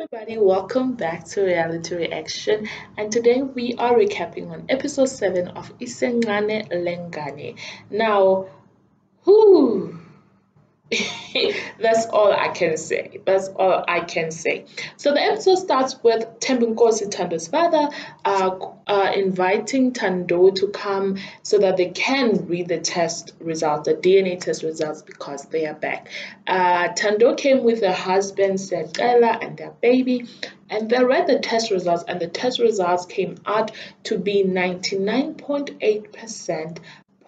everybody, welcome back to Reality Reaction and today we are recapping on episode 7 of Isencane Lengane. Now, who that's all I can say. That's all I can say. So the episode starts with Thembinkosi Thando's father uh, uh, inviting Thando to come so that they can read the test results, the DNA test results, because they are back. Uh, Thando came with her husband, Siyacela, and their baby. And they read the test results, and the test results came out to be 99.8%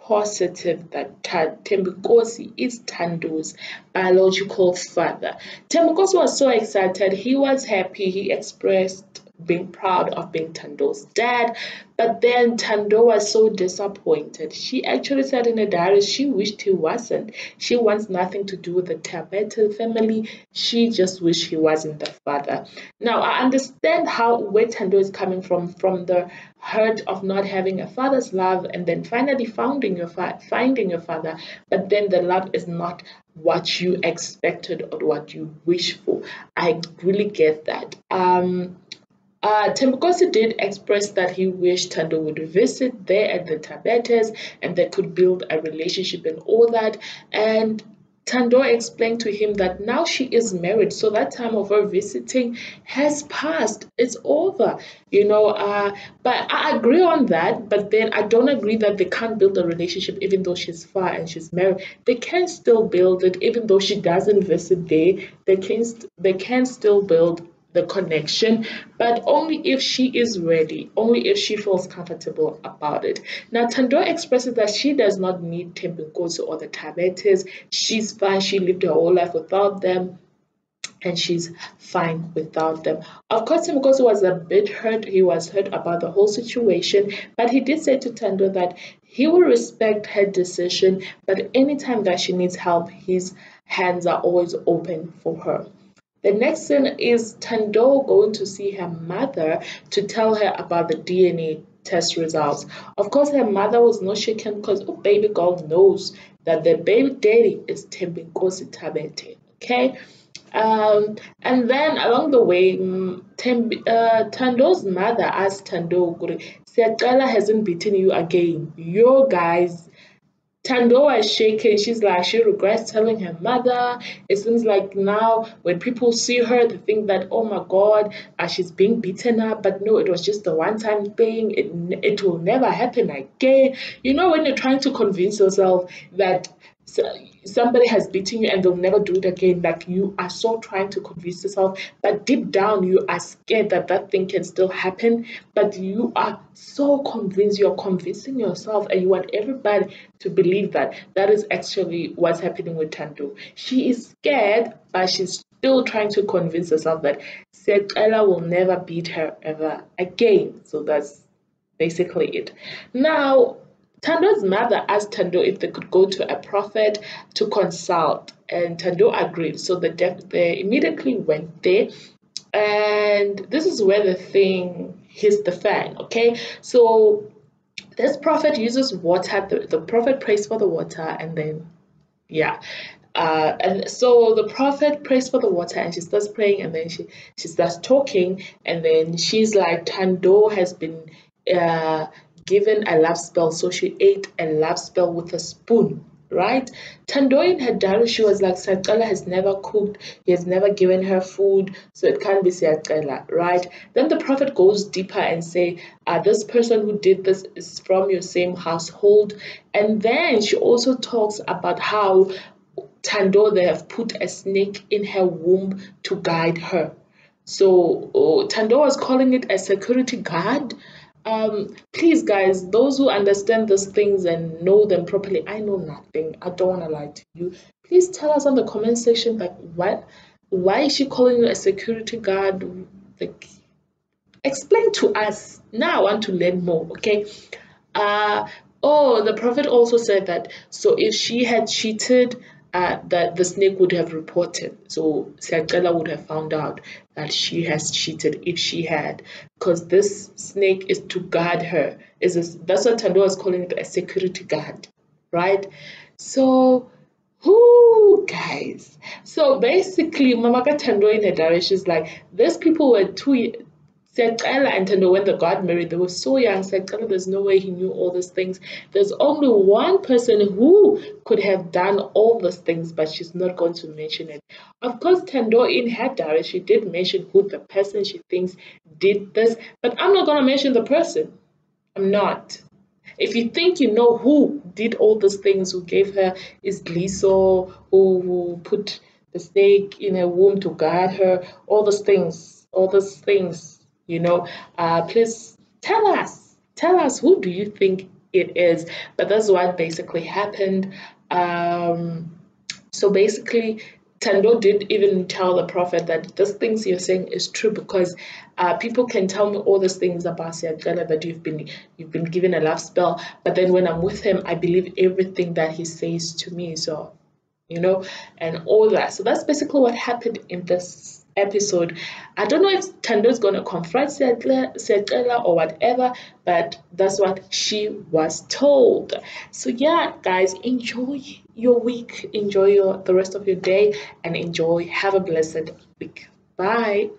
positive that Thembinkosi is Thando's biological father. Thembinkosi was so excited. He was happy. He expressed being proud of being Thando's dad. But then Thando was so disappointed. She actually said in a diary she wished he wasn't. She wants nothing to do with the Tabete family. She just wished he wasn't the father. Now I understand how where Thando is coming from, from the hurt of not having a father's love and then finally finding your finding your father, but then the love is not what you expected or what you wish for. I really get that. Um uh, Thembinkosi did express that he wished Thando would visit there at the Tabetes and they could build a relationship and all that. And Thando explained to him that now she is married, so that time of her visiting has passed. It's over, you know. Uh, but I agree on that. But then I don't agree that they can't build a relationship even though she's far and she's married. They can still build it even though she doesn't visit there. They can they can still build the connection, but only if she is ready, only if she feels comfortable about it. Now, Thando expresses that she does not need Thembinkosi or the Tabetes. She's fine. She lived her whole life without them and she's fine without them. Of course, Thembinkosi was a bit hurt. He was hurt about the whole situation, but he did say to Thando that he will respect her decision, but anytime that she needs help, his hands are always open for her. The next scene is Thando going to see her mother to tell her about the DNA test results. Of course, her mother was not shaken because oh, baby girl knows that the baby daddy is Thembinkosi Tabete. Okay. Um, and then along the way, mm, uh, Thando's mother asked Thando, Siyacela hasn't beaten you again. Your guys Thando was shaking. She's like, she regrets telling her mother. It seems like now when people see her, they think that, oh my God, uh, she's being beaten up. But no, it was just a one time thing. It, it will never happen again. You know, when you're trying to convince yourself that somebody has beaten you and they'll never do it again. Like you are so trying to convince yourself but deep down you are scared that that thing can still happen. But you are so convinced you're convincing yourself and you want everybody to believe that. That is actually what's happening with Thando she is scared but she's still trying to convince herself that Siyacela will never beat her ever again. So that's basically it. Now Thando's mother asked Thando if they could go to a prophet to consult, and Thando agreed. So they, they immediately went there, and this is where the thing hits the fan. Okay, so this prophet uses water. The, the prophet prays for the water, and then yeah, uh, and so the prophet prays for the water and she starts praying and then she, she starts talking and then she's like Thando has been uh, given a love spell, so she ate a love spell with a spoon right? Thando in her diary, she was like, Siyacela has never cooked, he has never given her food, so it can't be Siyacela, right? Then the prophet goes deeper and say, uh, this person who did this is from your same household. And then she also talks about how Thando, they have put a snake in her womb to guide her. So oh, Thando was calling it a security guard, um please guys those who understand these things and know them properly i know nothing. I don't want to lie to you. Please tell us on the comment section like what why is she calling you a security guard? Like explain to us. Now i want to learn more okay? Uh oh the prophet also said that so if she had cheated uh, that the snake would have reported. So Siyacela would have found out that she has cheated if she had, because this snake is to guard her. Is this, that's what Thando is calling it a security guard, right? So Whoo, guys. So basically, Mama Thando in her direction is like, these people were two Siyacela and Thando, when they got married, they were so young. Siyacela, there's no way he knew all these things. There's only one person who could have done all these things, but she's not going to mention it. Of course, Thando, in her diary, she did mention who the person she thinks did this, but I'm not going to mention the person. I'm not. If you think you know who did all these things, who gave her is Liso, who, who put the snake in her womb to guard her, all those things, all those things you know uh, please tell us tell us who do you think it is but that's what basically happened um, so basically Thando did even tell the prophet that these things you're saying is true because uh, people can tell me all these things about Siyacela that you've been you've been given a love spell, but then when I'm with him, I believe everything that he says to me. So, you know, and all that. So that's basically what happened in this episode. I don't know if Thando is going to confront Siyacela or whatever, but that's what she was told. So yeah, guys, enjoy your week, enjoy your the rest of your day, and enjoy. Have a blessed week. Bye.